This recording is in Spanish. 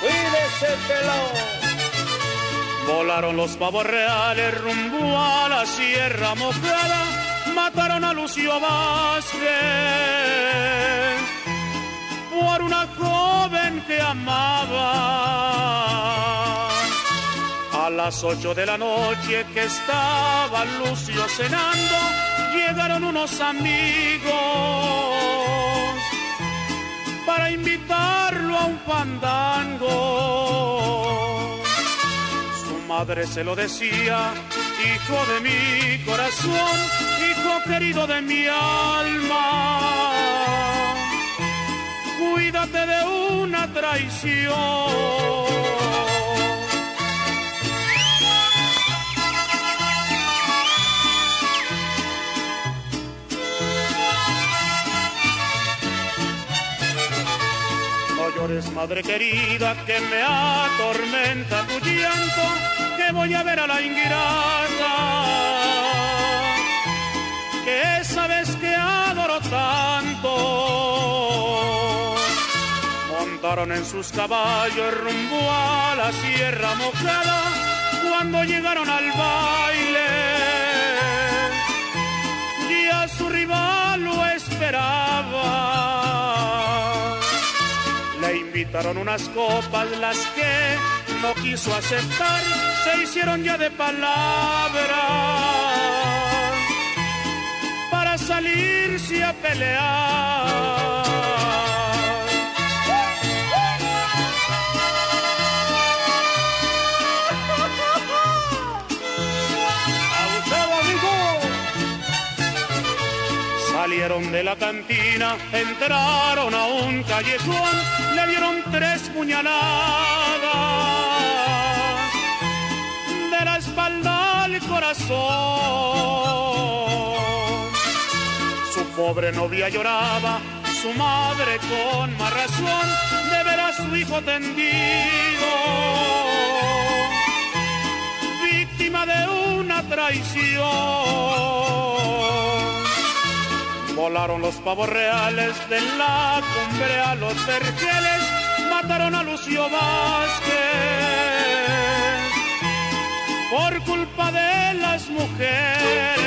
cuídese pelón. Volaron los pavos reales rumbo a la sierra mojada mataron a Lucio Vázquez por una joven que amaba. A las ocho de la noche que estaba Lucio cenando llegaron unos amigos. Un fandango. Su madre se lo decía, hijo de mi corazón, hijo querido de mi alma. Cuídate de una traición. Llores, madre querida, que me atormenta tu llanto, que voy a ver a la ingrata, que sabes que adoro tanto. Montaron en sus caballos rumbo a la sierra mojada, cuando llegaron al baile, invitaron unas copas, las que no quiso aceptar, se hicieron ya de palabra para salirse a pelear. Salieron de la cantina, entraron a un callejón, le dieron tres puñaladas de la espalda al corazón. Su pobre novia lloraba, su madre con más razón de ver a su hijo tendido, víctima de una traición. Volaron los pavos reales de la cumbre a los vergeles, mataron a Lucio Vázquez por culpa de las mujeres.